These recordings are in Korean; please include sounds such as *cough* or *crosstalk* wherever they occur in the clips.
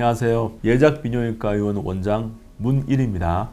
안녕하세요. 예작 비뇨기과 의원 원장 문일입니다.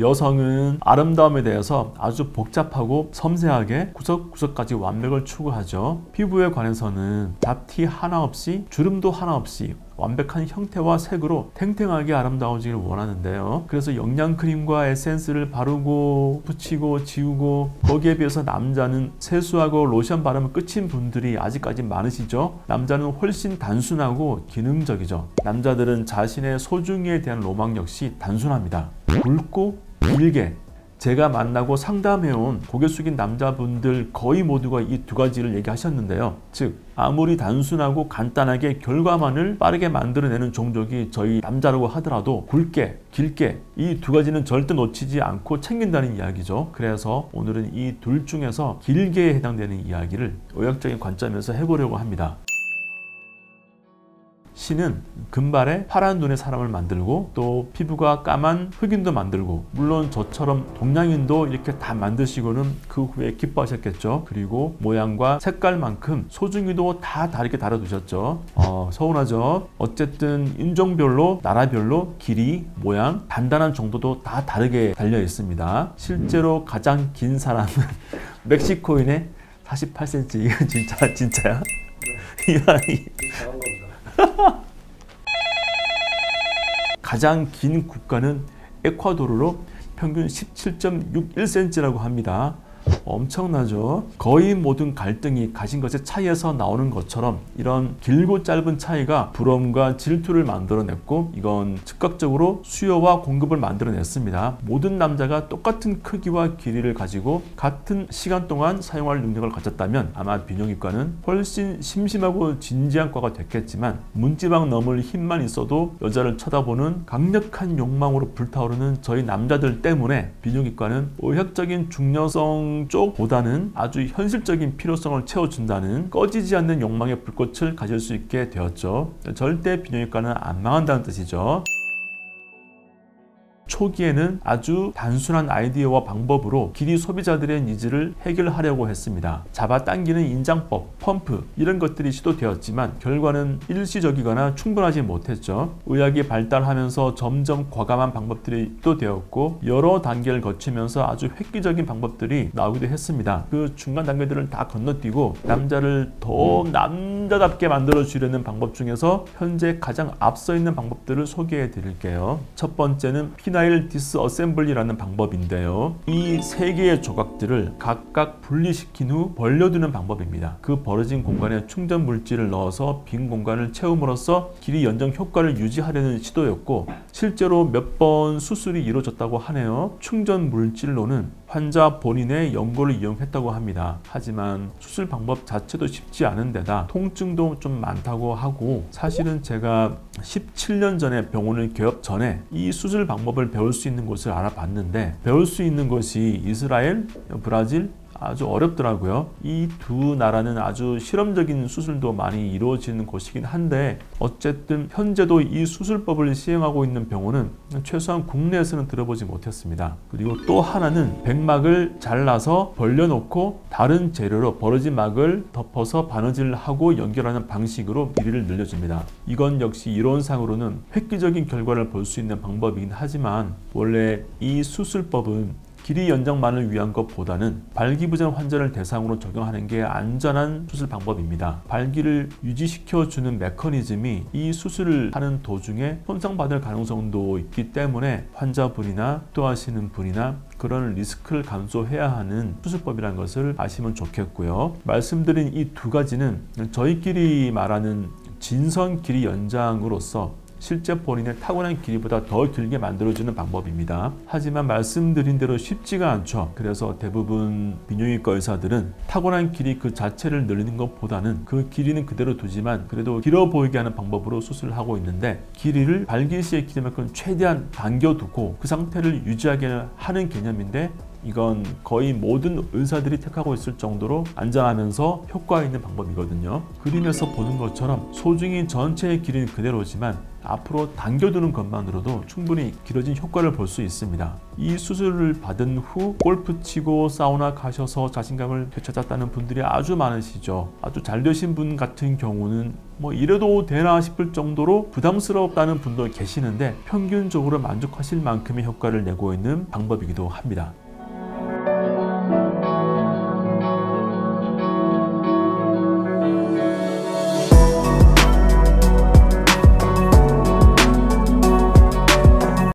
여성은 아름다움에 대해서 아주 복잡하고 섬세하게 구석구석까지 완벽을 추구하죠. 피부에 관해서는 잡티 하나 없이 주름도 하나 없이 완벽한 형태와 색으로 탱탱하게 아름다워지길 원하는데요. 그래서 영양 크림과 에센스를 바르고 붙이고 지우고 거기에 비해서 남자는 세수하고 로션 바르면 끝인 분들이 아직까지 많으시죠. 남자는 훨씬 단순하고 기능적이죠. 남자들은 자신의 소중이에 대한 로망 역시 단순합니다. 굵고 길게 제가 만나고 상담해온 고개 숙인 남자분들 거의 모두가 이 두 가지를 얘기하셨는데요. 즉, 아무리 단순하고 간단하게 결과만을 빠르게 만들어내는 종족이 저희 남자라고 하더라도 굵게, 길게 이 두 가지는 절대 놓치지 않고 챙긴다는 이야기죠. 그래서 오늘은 이 둘 중에서 길게에 해당되는 이야기를 의학적인 관점에서 해보려고 합니다. 신은 금발에 파란 눈의 사람을 만들고 또 피부가 까만 흑인도 만들고 물론 저처럼 동양인도 이렇게 다 만드시고는 그 후에 기뻐하셨겠죠. 그리고 모양과 색깔만큼 소중이도 다 다르게 다뤄두셨죠. 어, 서운하죠. 어쨌든 인종별로 나라별로 길이, 모양, 단단한 정도도 다 다르게 달려 있습니다. 실제로 가장 긴 사람은 *laughs* 멕시코인의 48cm. 이건 *laughs* 진짜 진짜야? *laughs* 이아이 *laughs* 가장 긴 국가는 에콰도르로 평균 17.61cm라고 합니다. 엄청나죠. 거의 모든 갈등이 가진 것의 차이에서 나오는 것처럼 이런 길고 짧은 차이가 부러움과 질투를 만들어냈고 이건 즉각적으로 수요와 공급을 만들어냈습니다. 모든 남자가 똑같은 크기와 길이를 가지고 같은 시간 동안 사용할 능력을 가졌다면 아마 비뇨기과는 훨씬 심심하고 진지한 과가 됐겠지만 문지방 넘을 힘만 있어도 여자를 쳐다보는 강력한 욕망으로 불타오르는 저희 남자들 때문에 비뇨기과는 의학적인 중요성 쪽 보다는 아주 현실적인 필요성을 채워준다는 꺼지지 않는 욕망의 불꽃을 가질 수 있게 되었죠. 절대 비뇨기과는 안 망한다는 뜻이죠. 초기에는 아주 단순한 아이디어와 방법으로 길이 소비자들의 needs를 해결하려고 했습니다. 잡아당기는 인장법, 펌프 이런 것들이 시도되었지만 결과는 일시적이거나 충분하지 못했죠. 의학이 발달하면서 점점 과감한 방법들이 시도되었고 여러 단계를 거치면서 아주 획기적인 방법들이 나오기도 했습니다. 그 중간 단계들을 다 건너뛰고 남자를 더 남자답게 만들어 주려는 방법 중에서 현재 가장 앞서 있는 방법들을 소개해 드릴게요. 첫 번째는 peni- penile disassembly라는 방법인데요. 이 세 개의 조각들을 각각 분리시킨 후 벌려두는 방법입니다. 그 벌어진 공간에 충전 물질을 넣어서 빈 공간을 채움으로써 길이 연장 효과를 유지하려는 시도였고 실제로 몇 번 수술이 이루어졌다고 하네요. 충전 물질로는 환자 본인의 연골을 이용했다고 합니다. 하지만 수술 방법 자체도 쉽지 않은 데다 통증도 좀 많다고 하고 사실은 제가 17년 전에 병원을 개업 전에 이 수술 방법을 배울 수 있는 곳을 알아봤는데 배울 수 있는 곳이 이스라엘, 브라질, 아주 어렵더라고요. 이 두 나라는 아주 실험적인 수술도 많이 이루어지는 곳이긴 한데 어쨌든 현재도 이 수술법을 시행하고 있는 병원은 최소한 국내에서는 들어보지 못했습니다. 그리고 또 하나는 백막을 잘라서 벌려놓고 다른 재료로 벌어진 막을 덮어서 바느질을 하고 연결하는 방식으로 길이를 늘려줍니다. 이건 역시 이론상으로는 획기적인 결과를 볼 수 있는 방법이긴 하지만 원래 이 수술법은 길이 연장만을 위한 것보다는 발기부전 환자를 대상으로 적용하는 게 안전한 수술 방법입니다. 발기를 유지시켜주는 메커니즘이 이 수술을 하는 도중에 손상받을 가능성도 있기 때문에 환자분이나 또 하시는 분이나 그런 리스크를 감소해야 하는 수술법이라는 것을 아시면 좋겠고요. 말씀드린 이 두 가지는 저희끼리 말하는 진선 길이 연장으로서 실제 본인의 타고난 길이보다 더 길게 만들어주는 방법입니다. 하지만 말씀드린 대로 쉽지가 않죠. 그래서 대부분 비뇨기과 의사들은 타고난 길이 그 자체를 늘리는 것보다는 그 길이는 그대로 두지만 그래도 길어 보이게 하는 방법으로 수술을 하고 있는데 길이를 발기 시의 길이만큼 최대한 당겨두고 그 상태를 유지하게 하는 개념인데 이건 거의 모든 의사들이 택하고 있을 정도로 안전하면서 효과 있는 방법이거든요. 그림에서 보는 것처럼 소중히 전체의 길이는 그대로지만 앞으로 당겨두는 것만으로도 충분히 길어진 효과를 볼 수 있습니다. 이 수술을 받은 후 골프 치고 사우나 가셔서 자신감을 되찾았다는 분들이 아주 많으시죠. 아주 잘 되신 분 같은 경우는 뭐 이래도 되나 싶을 정도로 부담스럽다는 분도 계시는데 평균적으로 만족하실 만큼의 효과를 내고 있는 방법이기도 합니다.